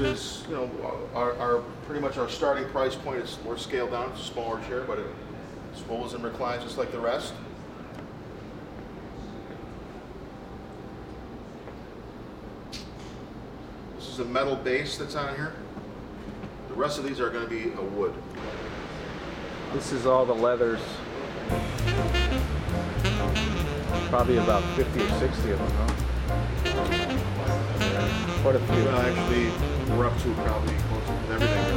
is, you know, our, our, pretty much our starting price point is, we're scaled down, it's a smaller chair, but it swivels and reclines just like the rest. This is a metal base that's on here. The rest of these are gonna be a wood. This is all the leathers. Probably about 50 or 60 of them, huh? Quite a few. Well, actually, we're up to probably close to everything.